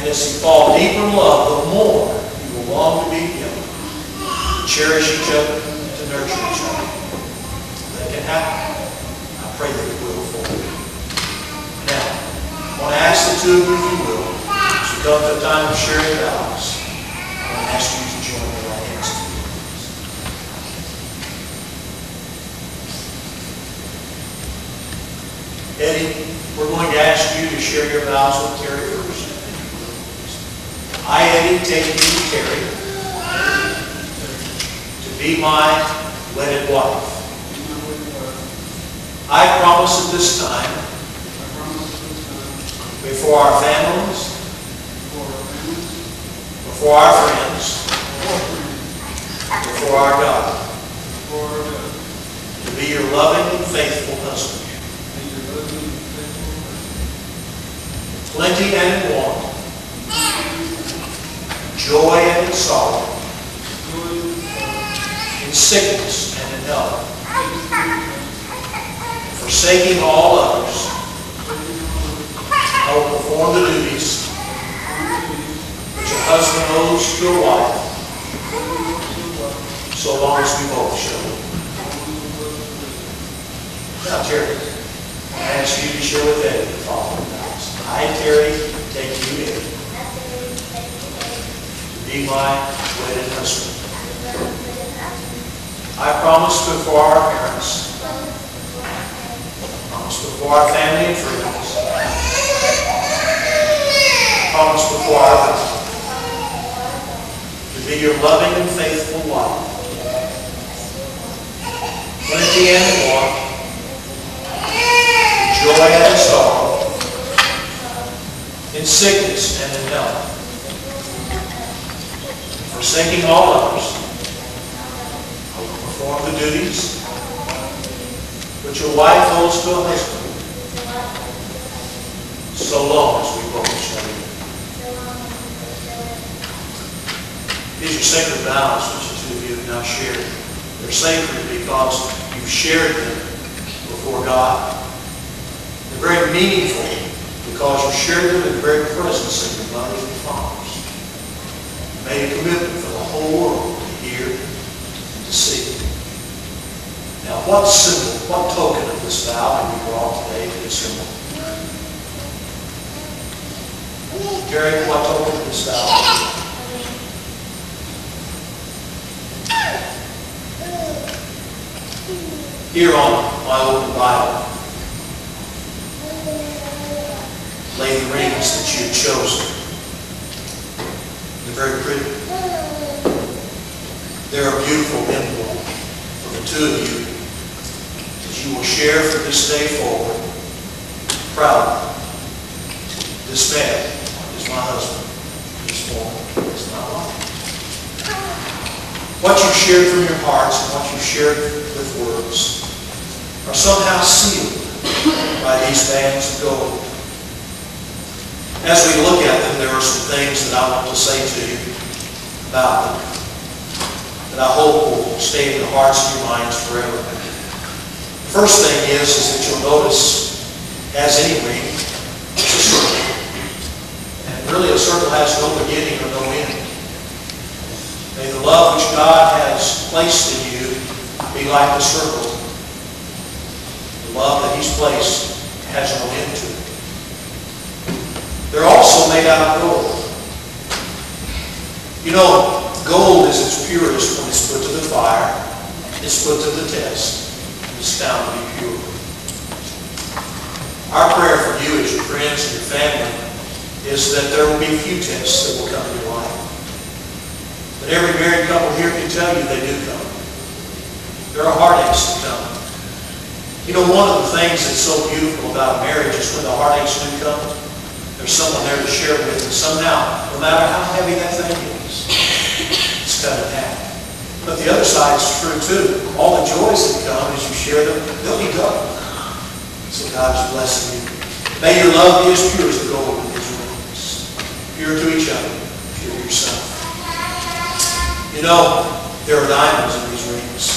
And as you fall deeper in love, the more you will long to be together, to cherish each other, and to nurture each other. That can happen. I pray that it will for you. Now, I want to ask the two of you, if you will, as we come to a time of sharing vows, I want to ask you to join me right hands. Eddie, we're going to ask you to share your vows with Terry. I, take you, Terry, to be my wedded wife. I promise at this time, before our families, before our friends, before our God, to be your loving and faithful husband, plenty and want, joy and in sorrow, in sickness and in health, forsaking all others, I will perform the duties which a husband owes to a wife, so long as we both shall. it. Now, Terry, I ask you to share with Eddie the following vows. I, Terry, take you be my wedded husband. I promise before our parents, I promise before our family and friends, I promise before our to be your loving and faithful wife, plenty and in want, joy and sorrow, in sickness and in health, forsaking all others, I will perform the duties which a wife owes to a husband, so long as we both shall live. These are sacred vows which the two of you have now shared. They're sacred because you've shared them before God. They're very meaningful because you shared them in the very presence of your mothers and. Made a commitment for the whole world to hear and to see. Now, what symbol, what token of this vow have you brought today to this symbol? Gary, what token of this vow? Here on my open Bible, lay the rings that you have chosen. Very pretty. They're a beautiful emblem for the two of you that you will share from this day forward. Proud. This man is my husband. This woman is my wife. What you shared from your hearts and what you shared with words are somehow sealed by these bands of gold. As we look at them, there are some things that I want to say to you about them that I hope will stay in the hearts of your minds forever. The first thing is, is that you'll notice, as any it's a circle. And really a circle has no beginning or no end. May the love which God has placed in you be like the circle. The love that He's placed has no end to it. They're also made out of gold. You know, gold is its purest when it's put to the fire, it's put to the test, and it's found to be pure. Our prayer for you as your friends and your family is that there will be few tests that will come in your life. But every married couple here can tell you they do come. There are heartaches that come. You know, one of the things that's so beautiful about marriage is when the heartaches do come, there's someone there to share with, and somehow, no matter how heavy that thing is, it's cut in half. But the other side is true too. All the joys that come as you share them, they'll be double. So God is blessing you. May your love be as pure as the gold in His wings. Pure to each other, pure to yourself. You know, there are diamonds in these rings.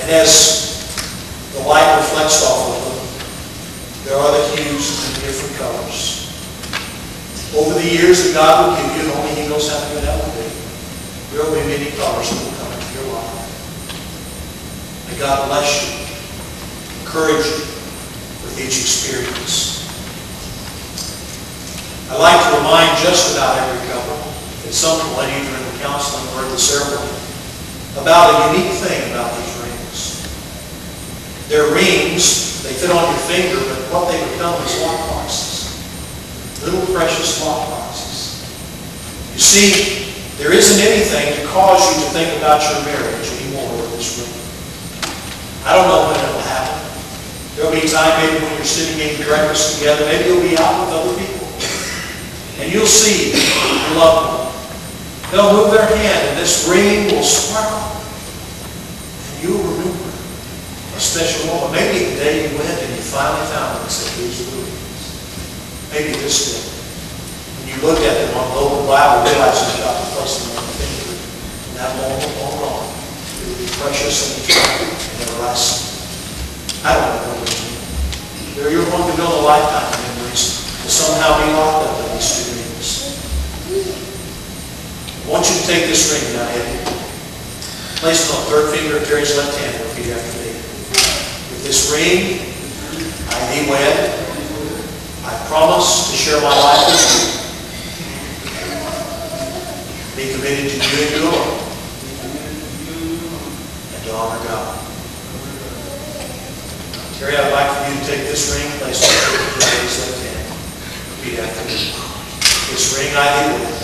And as the light reflects off of them, there are the hues and the different colors. over the years that God will give you, only He knows how good that will be, there will be many colors that will come into your life. May God bless you, encourage you with each experience. I like to remind just about every couple, at some point, either in the counseling or in the ceremony, about a unique thing about these rings. They're rings, they fit on your finger, but what they become is lock boxes. Little precious lock boxes. You see, there isn't anything to cause you to think about your marriage anymore with this ring. I don't know when it'll happen. There'll be a time maybe when you're sitting eating breakfast together, maybe you'll be out with other people. And you'll see your loved one. They'll move their hand and this ring will sparkle. And you'll remember a special moment. Maybe the day you went and you finally found them and said, are the rings. Maybe this day. When you looked at them on the open Bible, realized you got to place them on the finger. And that moment won't on. It will be precious and eternal and everlasting. I don't know what it means. They're your one to know a lifetime of memories will somehow be locked up in these two rings. I want you to take this ring now, Eddie. Place it on the third finger of Terry's left hand. Repeat after me. This ring, I thee wed. I promise to share my life with you. Be committed to you and your Lord. And to honor God. Terry, I'd like for you to take this ring, place it on Terry's left hand. Repeat after me. This ring I thee wed.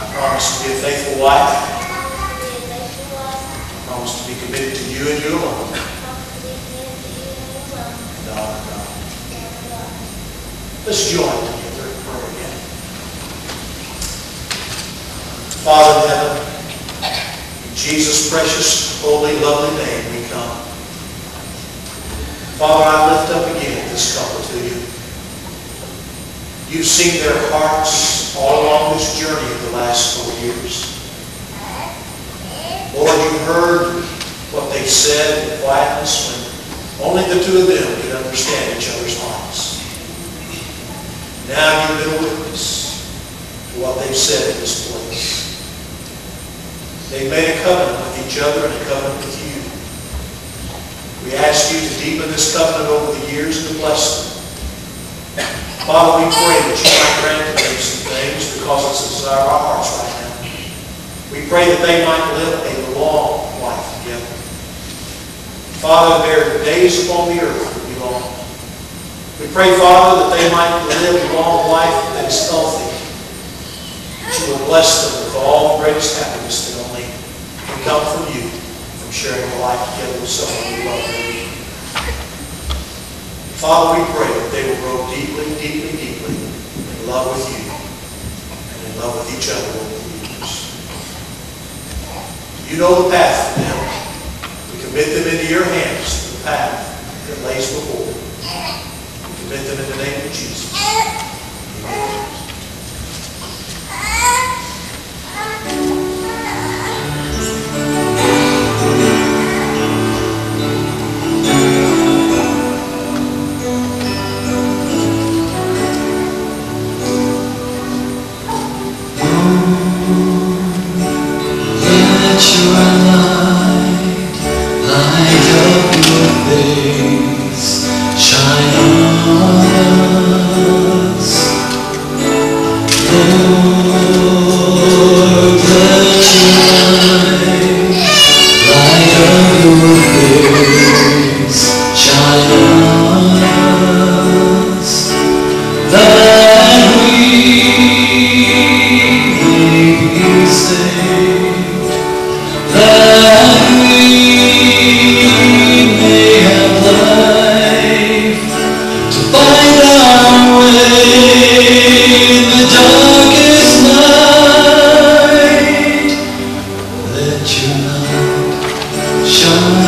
I promise to be a faithful wife. I promise to be committed to you and your alone. And to honor God. Let's join together in prayer again. Father in heaven, in Jesus' precious, holy, lovely name we come. Father, I lift up again this couple to you. You've seen their hearts all along this journey of the last four years. Lord, you heard what they said in quietness when only the two of them could understand each other's hearts. Now you've been a witness to what they've said in this place. They've made a covenant with each other and a covenant with you. We ask you to deepen this covenant over the years and to bless them. Father, we pray that you might grant them some things because it's the desire of our hearts right now. We pray that they might live a long life together. Father, their days upon the earth will be long. We pray, Father, that they might live a long life that is healthy. That you will bless them with all the greatest happiness that only can come from you, from sharing a life together with someone you love and need. Father, we pray that they will grow deeply, deeply, deeply in love with you and in love with each other. You know the path for them. We commit them into your hands, the path that lays before them. We shine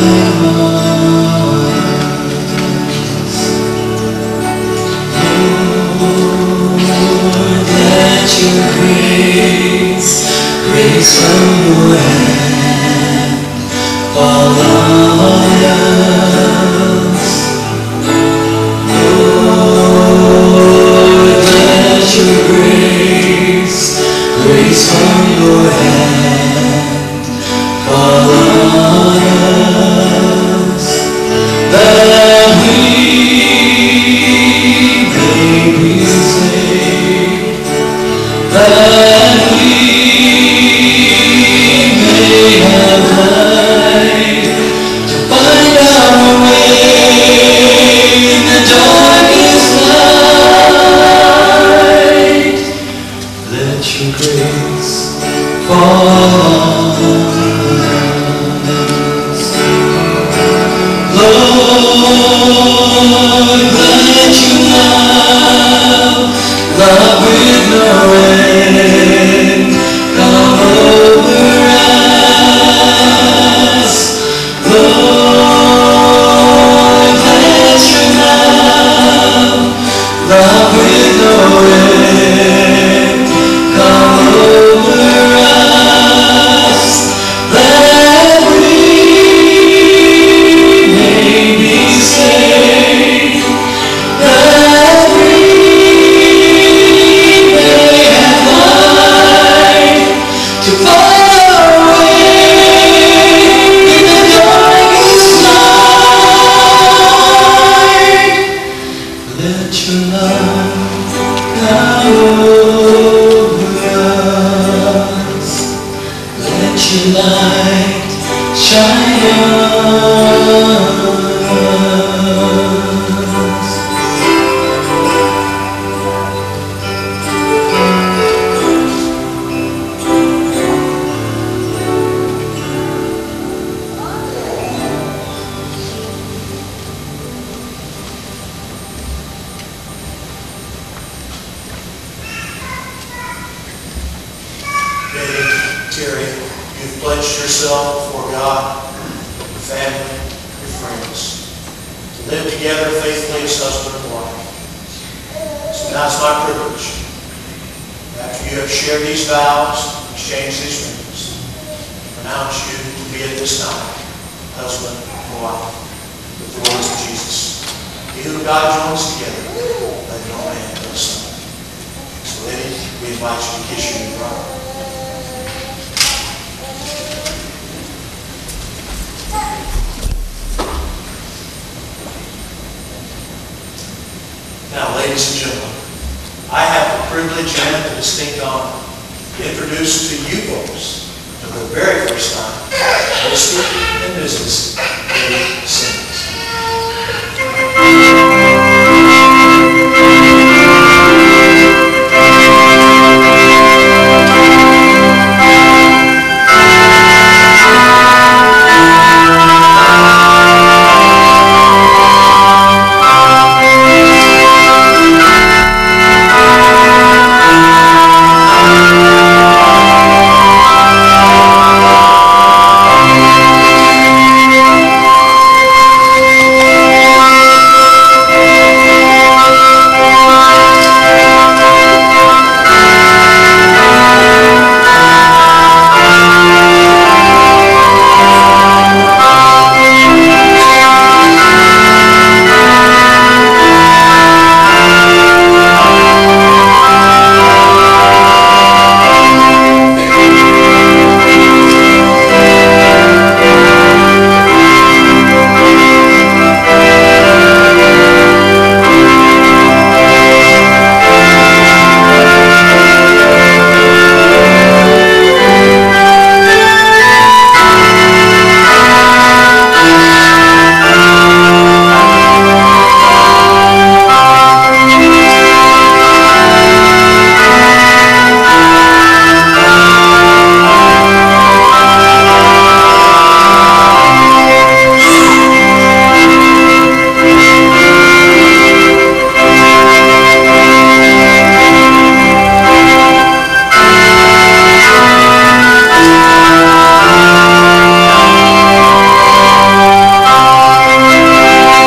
Lord, that you now love with no end. Let your light shine on pledged yourself before God, your family, your friends, to live together faithfully as husband and wife. So now it's my privilege, after you have shared these vows, exchanged these rings, pronounce you to be at this time husband and wife with the words of Jesus. He who God joins together, let no man put asunder. So Eddie, we invite you to kiss your bride. Now, ladies and gentlemen, I have the privilege and the distinct honor to introduce to you folks, for the very first time, and Mrs.